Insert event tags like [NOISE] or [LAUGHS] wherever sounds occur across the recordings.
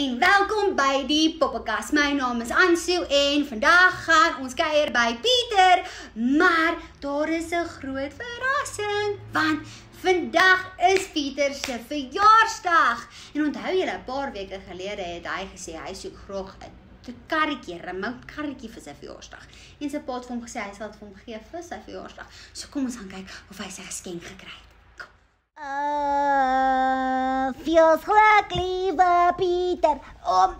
en welkom by die Poppekas. My naam is Ansu en vandag gaan ons kuier by Pieter, maar daar is 'n groot verrassing want vandag is Pieter se verjaarsdag. En onthou julle, 'n paar weke gelede het hy gesê hy soek graag 'n karretjie, 'n remote karretjie vir sy verjaarsdag. En sy pa het vir hom gesê hy sal dit vir hom gee vir sy verjaarsdag. So kom ons gaan kyk of hy sy geskenk gekry het. Uh, feels geluk, lieve Pieter, om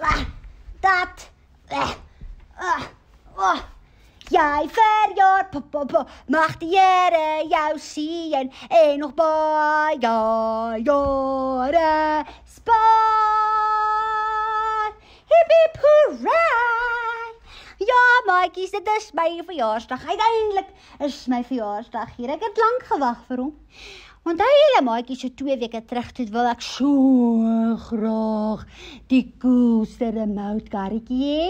uh, dat uh, uh, uh, jy verjaar, p -p -p mag die Here jou sien en nog baie jare spaar. Hip hip hooray! Ja, maatjies, dit is my verjaarsdag. Uiteindelik is my verjaarsdag hier. Ek het lank gewag vir hom. Onthou julle maatjie so 2 weke terug toe wil ek so graag die coolste remote karretjie hê.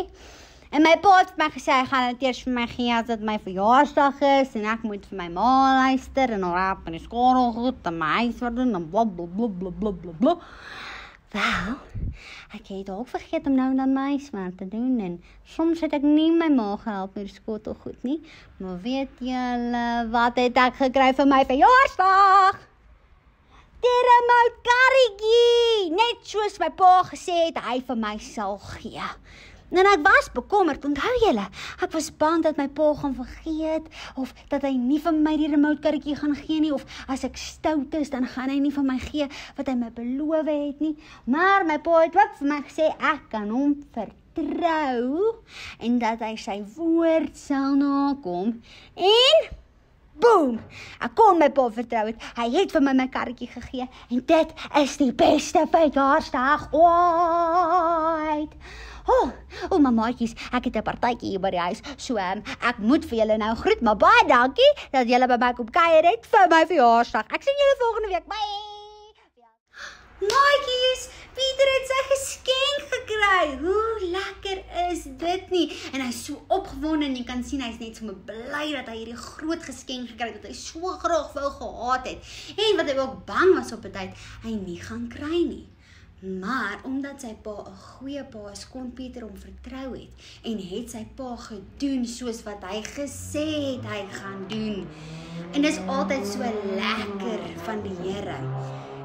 En my pa het my gesê hy gaan dit eers vir my gee as dit my verjaarsdag is en ek moet vir my ma luister en rap en die skool goed en my huis wat doen en bla bla bla bla bla bla bla. Wel, ek het ook vergeet om nou en dan my huiswerk te doen en soms het ek nie my ma gehelp met die skool goed nie. Maar weet julle wat het ek gekry vir my verjaarsdag? Remote karretjie, net soos my pa gesê het hy vir my sal gee. En ek was bekommerd, onthou julle? Ek was bang dat my pa gaan vergeet of dat hy nie vir my die remote karretjie gaan gee nie of as ek stout is dan gaan hy nie vir my gee wat hy my beloof het nie. Maar my pa het ook vir my gesê ek kan hom vertrou en dat hy sy woord sal nakom. En Boom! Ek kon my pa vertrou het. Hy het vir my my karretjie gegee en dit is die beste verjaarsdag ooit. Oh, oh mamaatjies, ek het 'n partytjie hier by die huis. So, um, ek moet vir julle nou groet, maar baie dankie dat julle by my kom kuier het vir my verjaarsdag. Ek sien julle volgende week. Bye. Maatjies, Pieter het sy geskenk gekry. Hoe lekker is dit nie? En hy's so opgewonde en jy kan sien hy's net so bly dat hy hierdie groot geskenk gekry het wat hy so graag wou gehad het. En wat hy ook bang was op 'n tyd hy nie gaan kry nie. Maar omdat sy pa 'n goeie pa is, kon Pieter hom vertrou het en het sy pa gedoen soos wat hy gesê het hy gaan doen. En dis altyd so lekker van die Here.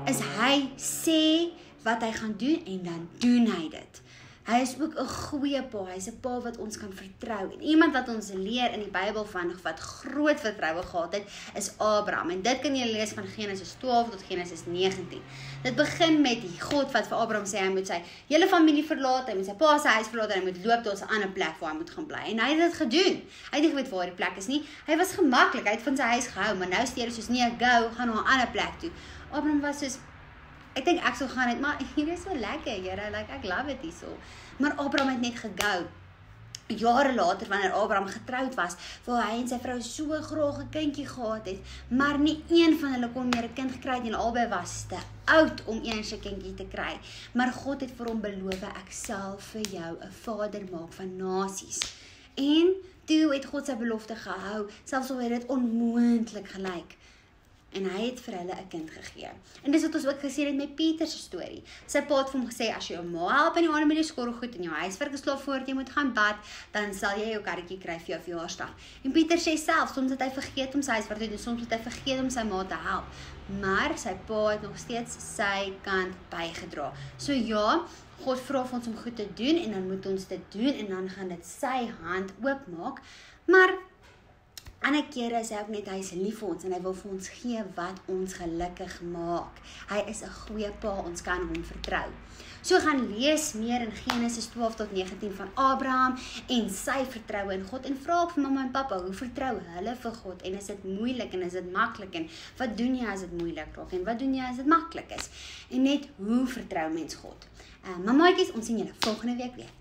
Is hy sê wat hy gaan doen en dan doen hy dit. Hy is ook 'n goeie pa. Hy's 'n pa wat ons kan vertrou. En iemand wat ons leer in die Bybel van wat groot vertroue gehad het, is Abraham. En dit kan jy lees van Genesis 12 tot Genesis 19. Dit begin met die God wat vir Abraham sê hy moet sy hele familie verlaat, hy moet sy pa se huis verlaat en hy moet loop tot 'n ander plek waar hy moet gaan bly. En hy het dit gedoen. Hy het nie geweet waar die plek is nie. Hy was gemaklik. Hy het van sy huis gehou, maar nou steur hy soos nee, go, gaan na 'n ander plek toe. Abraham was soos Ek dink ek sou gaan net, maar [LAUGHS] hier is so lekker, Here, like ek love dit hierso. Maar Abraham het net gegou. Jare later wanneer Abraham getroud was, wou hy en sy vrou so graag 'n kindjie gehad het, maar nie een van hulle kon meer 'n kind gekry nie. Albei was te oud om eers 'n kindjie te kry. Maar God het vir hom beloof, ek sal vir jou 'n vader maak van nasies. En toe het God sy belofte gehou, selfs al het dit onmoontlik gelyk en hy het vir hulle 'n kind gegee. En dis wat ons ook gesien het met Pieter se storie. Sy pa het vir hom gesê as jy jou ma help in die aande met die skorrelgoed en jou huiswerk geslaap voordat jy moet gaan bad, dan sal jy jou karretjie kry vir jou verjaarsdag. En Pieter sê self soms het hy vergeet om sy huiswerk te doen, soms het hy vergeet om sy ma te help. Maar sy pa het nog steeds sy kant bygedra. So ja, God vra vir ons om goed te doen en dan moet ons dit doen en dan gaan dit sy hand oopmaak. Maar Ander kere is hy ook net hy is lief vir ons en hy wil vir ons gee wat ons gelukkig maak. Hy is 'n goeie pa, ons kan hom vertrou. So gaan lees meer in Genesis 12 tot 19 van Abraham en sy vertroue in God en vra ook vir mamma en pappa hoe vertrou hulle vir God en is dit moeilik en is dit maklik en wat doen jy as dit moeilik raak en wat doen jy as dit maklik is en net hoe vertrou mens God. Uh, Mammaatjies, ons sien julle volgende week weer.